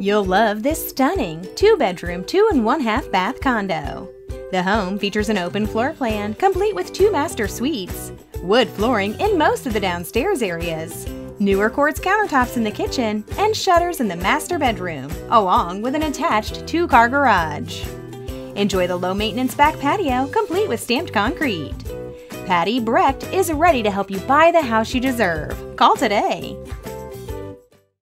You'll love this stunning two bedroom, two and one half bath condo. The home features an open floor plan complete with two master suites, wood flooring in most of the downstairs areas, newer quartz countertops in the kitchen, and shutters in the master bedroom, along with an attached two car garage. Enjoy the low maintenance back patio complete with stamped concrete. Patti Brecht is ready to help you buy the house you deserve. Call today.